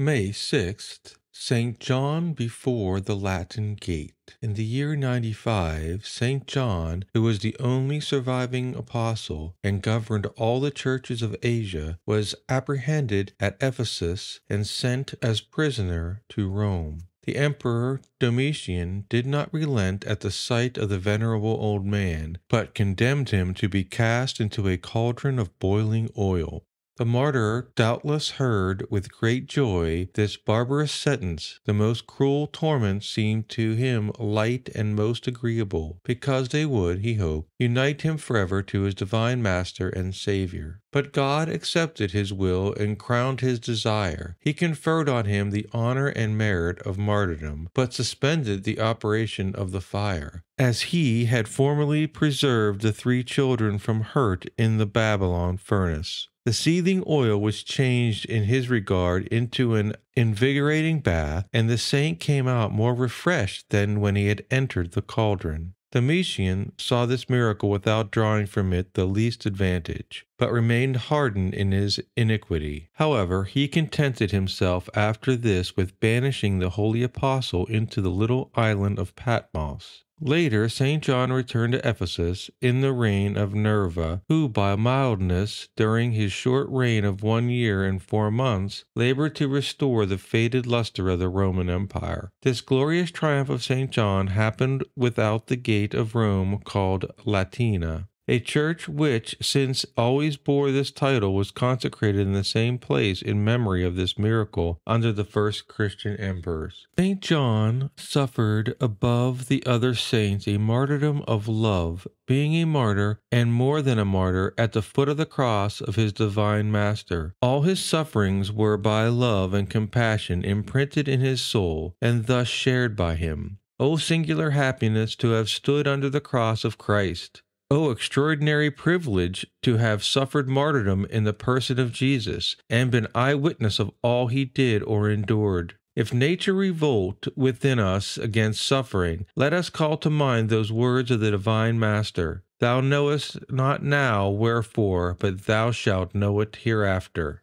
May 6th, St. John before the Latin Gate. In the year 95, St. John, who was the only surviving apostle and governed all the churches of Asia, was apprehended at Ephesus and sent as prisoner to Rome. The Emperor Domitian did not relent at the sight of the venerable old man, but condemned him to be cast into a cauldron of boiling oil. The martyr doubtless heard with great joy this barbarous sentence. The most cruel torments seemed to him light and most agreeable, because they would, he hoped, unite him forever to his divine Master and Saviour. But God accepted his will and crowned his desire. He conferred on him the honor and merit of martyrdom, but suspended the operation of the fire, as he had formerly preserved the three children from hurt in the Babylon furnace. The seething oil was changed in his regard into an invigorating bath, and the saint came out more refreshed than when he had entered the cauldron. Domitian saw this miracle without drawing from it the least advantage, but remained hardened in his iniquity. However, he contented himself after this with banishing the holy apostle into the little island of Patmos. Later, St. John returned to Ephesus in the reign of Nerva, who, by mildness, during his short reign of one year and four months, labored to restore the faded luster of the Roman Empire. This glorious triumph of St. John happened without the gate of Rome called Latina. A church which, since always bore this title, was consecrated in the same place in memory of this miracle under the first Christian emperors. St. John suffered above the other saints a martyrdom of love, being a martyr, and more than a martyr, at the foot of the cross of his divine Master. All his sufferings were by love and compassion imprinted in his soul, and thus shared by him. O singular happiness to have stood under the cross of Christ! Oh, extraordinary privilege to have suffered martyrdom in the person of Jesus and been eyewitness of all he did or endured. If nature revolt within us against suffering, let us call to mind those words of the Divine Master Thou knowest not now wherefore, but thou shalt know it hereafter.